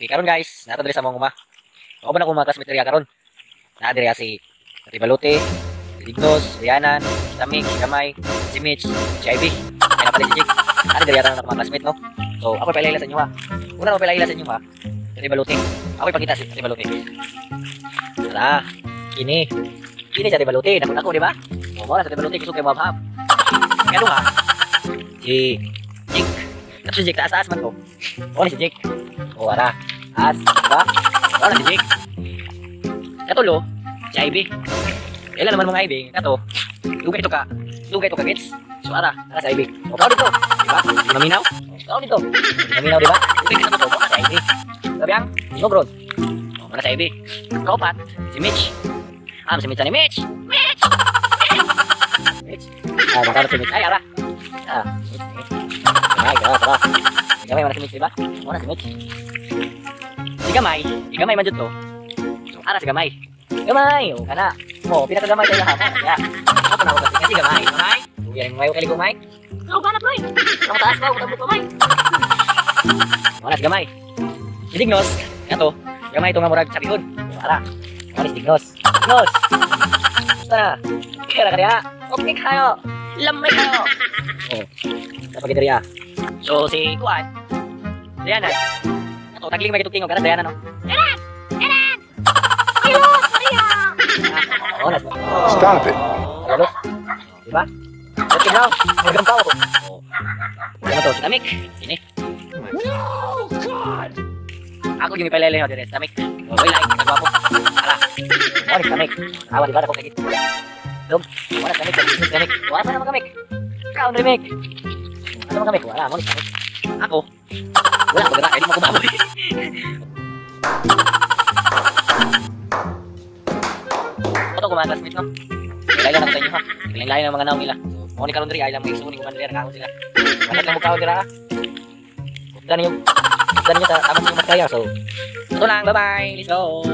Okay, karon guys, nato diri sa mga uma. Ako ba na kung mga classmate diri karon? Na diri si Ribalute, Dignos, Rianan, Tamik, Gamay, si Mitch, si Ivy. Kaya na pala si Jig. Ano diri yata ng mga no? So, ako pailahila sa inyo ha. Una ako pailahila sa inyo ha. Ribalute. Ako ipakita si Ribalute. Tara, kini. Kini sa Ribalute. Nakot ako, di ba? Mo sa Ribalute. Gusto kayo mabhab. Kaya nga, si Jig. Tapos si Jig, taas-taas man ko. O, si Jig. O, ara. As, diba? O, na si Jig. Katulo, si Ivy. Kailan naman mga Ivy, kato, lugay ito ka, lugay ito ka gets. So, ara, ara si Ivy. O, kao dito, diba? Di maminaw? O, kao dito. Di maminaw, diba? Lugay kita mo to, o, si Ivy. Sabi ang, mo bro. O, mana si Ivy. Kaupat, si Mitch. Ah, si Mitch ni Mitch. Mitch! Mitch. Ah, baka si Mitch. Ay, ara. Ah, Mitch, Mitch. Ay, gara, gara. Si Gamay, mana si Mitch, diba? O, na si Gamay, si Gamay man dyan to. Ara si Gamay. Gamay, o kana. Mo, pinakagamay tayo ha. Ya. Ako na ako kasi kasi Gamay. Gamay. Uyan mo kayo kay Gamay. Ako ba na, Floy? Ang taas ba, mo Gamay. Wala si Gamay. Si Dignos, kato. Gamay to nga murag sabihon. Ara. Wala si Dignos. Dignos. Basta na. Kaya na kaya. Okay kayo. Lamay kayo. Oh. Kapag ito So, si Kuan. Diana. Ato, tagling may kitugting og karas Diana no. Karas! Stop it. Kalos. Diba? Let's go. Magandang tao ko. Ano to? Sinamik. Sini. No, God! Aku gini pelele no dire. Sinamik. Oy, like. Nagwapo. Ala. Oy, sinamik. Awa, di ba? Ako kagit. Dum. Wala, sinamik. Sinamik. Wala pa Tamik magamik. Kaon remake. Ano naman Tamik? Wala. Mo. Ako. Wala. Maganda. Hindi mo kumaboy. Ito ko mga classmates, no? Ilay lang ako sa inyo, ha? Ilay ng mga naong nila. Mo ni Kalundri, ay lang mga isunin ko man nila, nakakot sila. Bakit lang mukha ko dira, ha? Gano'n yung, gano'n yung sa tamang yung maskaya, so. Ito lang, bye-bye, let's go!